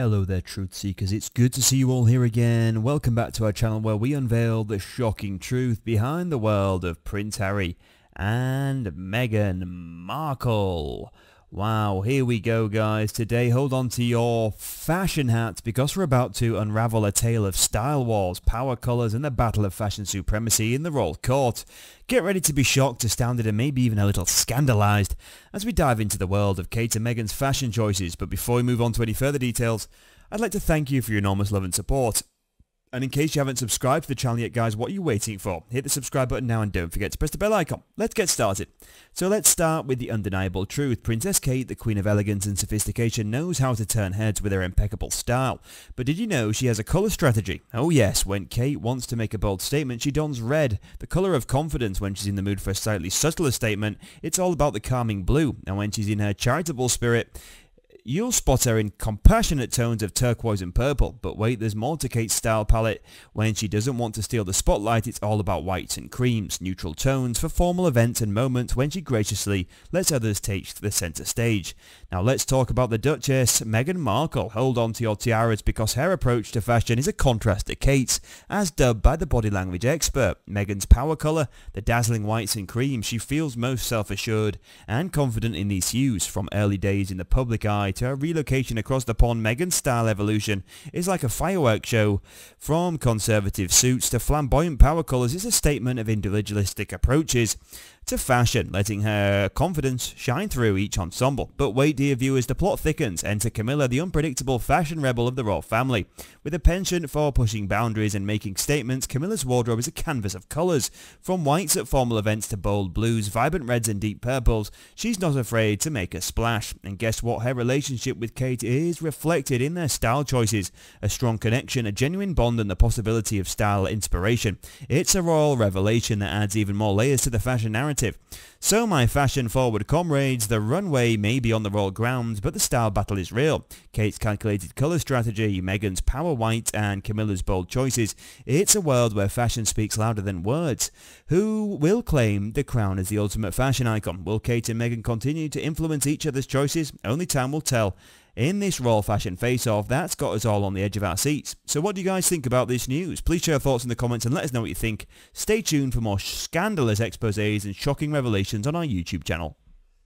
Hello there truth seekers, it's good to see you all here again. Welcome back to our channel where we unveil the shocking truth behind the world of Prince Harry and Meghan Markle. Wow, here we go guys. Today hold on to your fashion hats because we're about to unravel a tale of style wars, power colours and the battle of fashion supremacy in the royal court. Get ready to be shocked, astounded and maybe even a little scandalised as we dive into the world of Kate and Meghan's fashion choices. But before we move on to any further details, I'd like to thank you for your enormous love and support. And in case you haven't subscribed to the channel yet guys, what are you waiting for? Hit the subscribe button now and don't forget to press the bell icon. Let's get started. So let's start with the undeniable truth. Princess Kate, the queen of elegance and sophistication, knows how to turn heads with her impeccable style. But did you know she has a colour strategy? Oh yes, when Kate wants to make a bold statement, she dons red, the colour of confidence when she's in the mood for a slightly subtler statement. It's all about the calming blue. And when she's in her charitable spirit, You'll spot her in compassionate tones of turquoise and purple, but wait, there's more to Kate's style palette. When she doesn't want to steal the spotlight, it's all about whites and creams, neutral tones for formal events and moments when she graciously lets others take the centre stage. Now let's talk about the Duchess, Meghan Markle. Hold on to your tiaras because her approach to fashion is a contrast to Kate's, as dubbed by the body language expert. Meghan's power colour, the dazzling whites and creams, she feels most self-assured and confident in these hues from early days in the public eye her relocation across the pond, Meghan's style evolution is like a fireworks show. From conservative suits to flamboyant power colours is a statement of individualistic approaches to fashion, letting her confidence shine through each ensemble. But wait dear viewers, the plot thickens. Enter Camilla, the unpredictable fashion rebel of the royal family. With a penchant for pushing boundaries and making statements, Camilla's wardrobe is a canvas of colours. From whites at formal events to bold blues, vibrant reds and deep purples, she's not afraid to make a splash. And guess what? Her relationship with Kate is reflected in their style choices. A strong connection, a genuine bond and the possibility of style inspiration. It's a royal revelation that adds even more layers to the fashion narrative narrative. So my fashion forward comrades, the runway may be on the royal grounds, but the style battle is real. Kate's calculated colour strategy, Meghan's power white and Camilla's bold choices. It's a world where fashion speaks louder than words. Who will claim the crown as the ultimate fashion icon? Will Kate and Meghan continue to influence each other's choices? Only time will tell in this Royal Fashion Face-Off, that's got us all on the edge of our seats. So what do you guys think about this news? Please share your thoughts in the comments and let us know what you think. Stay tuned for more scandalous exposés and shocking revelations on our YouTube channel.